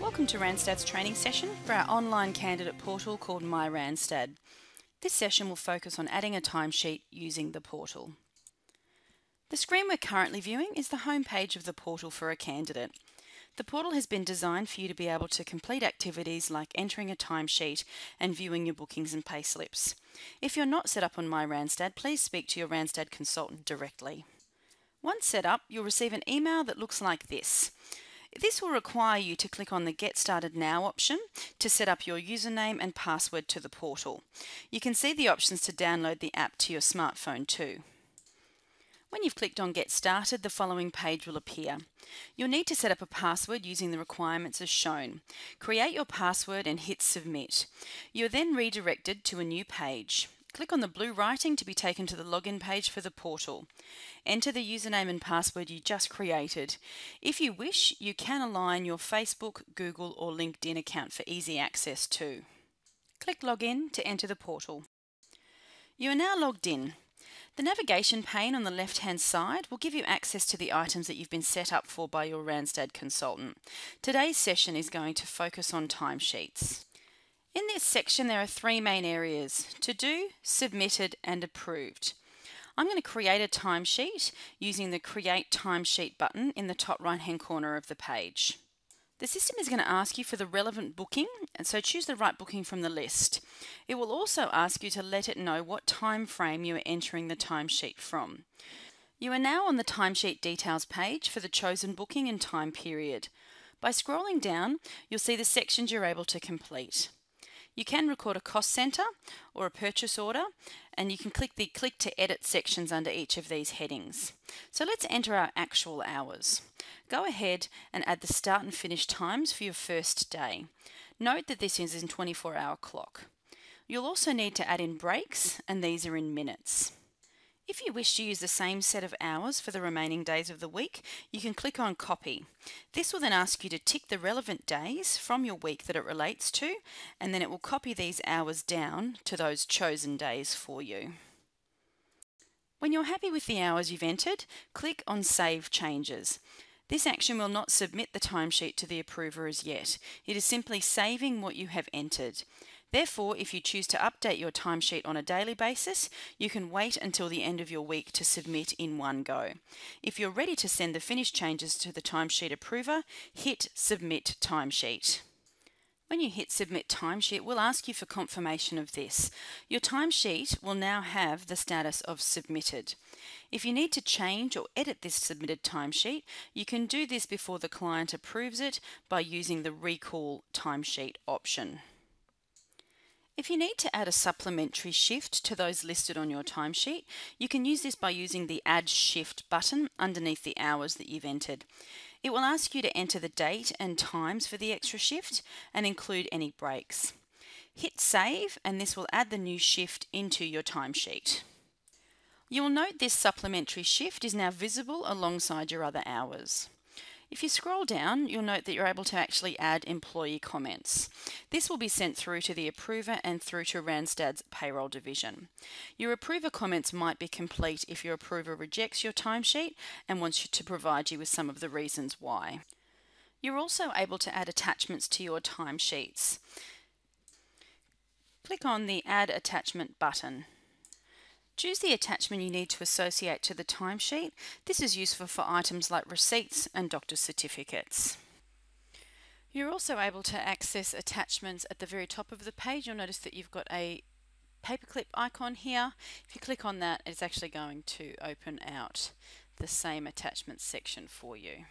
Welcome to Randstad's training session for our online candidate portal called My Randstad. This session will focus on adding a timesheet using the portal. The screen we're currently viewing is the home page of the portal for a candidate. The portal has been designed for you to be able to complete activities like entering a timesheet and viewing your bookings and payslips. If you're not set up on My Randstad, please speak to your Randstad consultant directly. Once set up, you'll receive an email that looks like this. This will require you to click on the Get Started Now option to set up your username and password to the portal. You can see the options to download the app to your smartphone too. When you've clicked on Get Started, the following page will appear. You'll need to set up a password using the requirements as shown. Create your password and hit Submit. You are then redirected to a new page. Click on the blue writing to be taken to the login page for the portal. Enter the username and password you just created. If you wish, you can align your Facebook, Google or LinkedIn account for easy access too. Click Login to enter the portal. You are now logged in. The navigation pane on the left hand side will give you access to the items that you've been set up for by your Randstad consultant. Today's session is going to focus on timesheets. In this section there are three main areas, to do, submitted and approved. I'm going to create a timesheet using the Create Timesheet button in the top right hand corner of the page. The system is going to ask you for the relevant booking, and so choose the right booking from the list. It will also ask you to let it know what time frame you are entering the timesheet from. You are now on the timesheet details page for the chosen booking and time period. By scrolling down, you'll see the sections you're able to complete. You can record a cost centre or a purchase order and you can click the click to edit sections under each of these headings. So let's enter our actual hours. Go ahead and add the start and finish times for your first day. Note that this is in 24 hour clock. You'll also need to add in breaks and these are in minutes. If you wish to use the same set of hours for the remaining days of the week, you can click on Copy. This will then ask you to tick the relevant days from your week that it relates to, and then it will copy these hours down to those chosen days for you. When you're happy with the hours you've entered, click on Save Changes. This action will not submit the timesheet to the approver as yet. It is simply saving what you have entered. Therefore, if you choose to update your timesheet on a daily basis, you can wait until the end of your week to submit in one go. If you're ready to send the finished changes to the timesheet approver, hit Submit Timesheet. When you hit Submit Timesheet, we'll ask you for confirmation of this. Your timesheet will now have the status of submitted. If you need to change or edit this submitted timesheet, you can do this before the client approves it by using the Recall Timesheet option. If you need to add a supplementary shift to those listed on your timesheet, you can use this by using the Add Shift button underneath the hours that you've entered. It will ask you to enter the date and times for the extra shift and include any breaks. Hit Save and this will add the new shift into your timesheet. You will note this supplementary shift is now visible alongside your other hours. If you scroll down, you'll note that you're able to actually add employee comments. This will be sent through to the approver and through to Randstad's payroll division. Your approver comments might be complete if your approver rejects your timesheet and wants you to provide you with some of the reasons why. You're also able to add attachments to your timesheets. Click on the Add Attachment button. Choose the attachment you need to associate to the timesheet. This is useful for items like receipts and doctor's certificates. You're also able to access attachments at the very top of the page. You'll notice that you've got a paperclip icon here. If you click on that, it's actually going to open out the same attachments section for you.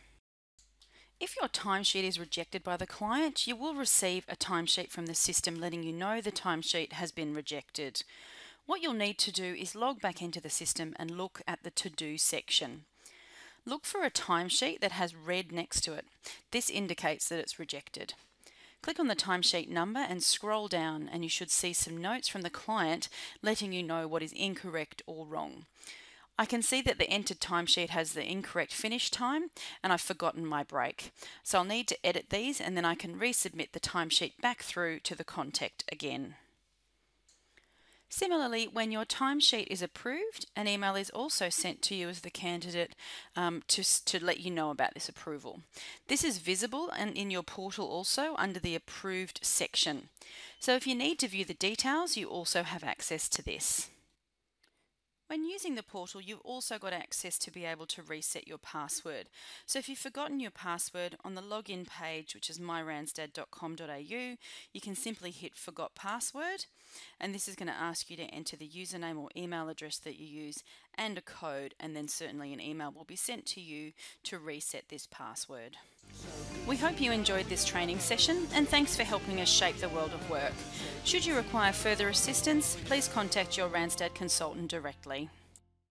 If your timesheet is rejected by the client, you will receive a timesheet from the system letting you know the timesheet has been rejected. What you'll need to do is log back into the system and look at the to-do section. Look for a timesheet that has red next to it. This indicates that it's rejected. Click on the timesheet number and scroll down and you should see some notes from the client letting you know what is incorrect or wrong. I can see that the entered timesheet has the incorrect finish time and I've forgotten my break. So I'll need to edit these and then I can resubmit the timesheet back through to the contact again. Similarly, when your timesheet is approved, an email is also sent to you as the candidate um, to, to let you know about this approval. This is visible and in your portal also under the approved section. So if you need to view the details, you also have access to this. When using the portal, you've also got access to be able to reset your password. So if you've forgotten your password, on the login page, which is myrandstad.com.au, you can simply hit forgot password, and this is going to ask you to enter the username or email address that you use and a code, and then certainly an email will be sent to you to reset this password. We hope you enjoyed this training session and thanks for helping us shape the world of work. Should you require further assistance, please contact your Randstad consultant directly.